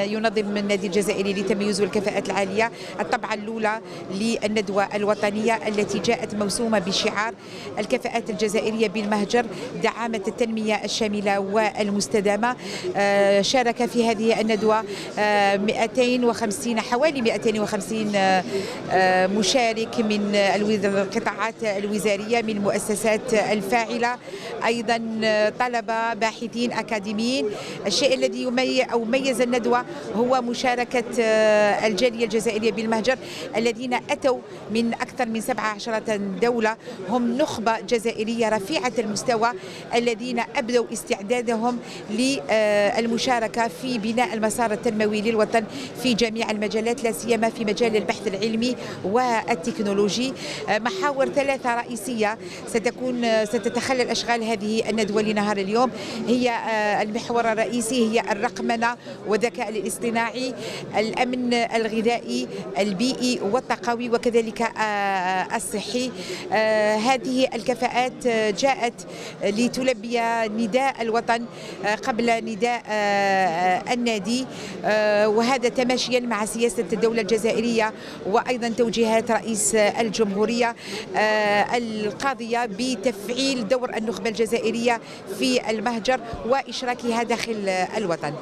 ينظم النادي الجزائري للتميز والكفاءات العالية الطبعة الأولى للندوة الوطنية التي جاءت موسومة بشعار. الكفاءات الجزائرية بالمهجر دعامة التنمية الشاملة والمستدامة. آه، شارك في هذه الندوة 250 آه، حوالي 250 آه، مشارك من القطاعات الوزارية من المؤسسات الفاعلة. أيضا طلبة باحثين أكاديميين. الشيء الذي يميز الندوة هو مشاركة آه، الجالية الجزائرية بالمهجر الذين أتوا من أكثر من 17 دولة. هم نخبة جزائرية رفيعة المستوى الذين أبدوا استعدادهم للمشاركة في بناء المسار التنموي للوطن في جميع المجالات لا سيما في مجال البحث العلمي والتكنولوجي. آه، محاور ثلاثة رئيسية ستكون آه، ستتخلل أشغال هذه الندوة لنهار اليوم. هي المحور الرئيسي هي الرقمنة وذكاء الاصطناعي الأمن الغذائي البيئي والطاقوي وكذلك آه، الصحي. آه، هذه الكفاءات جاءت لتلبي نداء الوطن آه، قبل نداء النادي. وهذا تماشيا مع سياسة الدولة الجزائرية وأيضا توجيهات رئيس الجمهورية القاضية بتفعيل دور النخبة الجزائرية في المهجر وإشراكها داخل الوطن.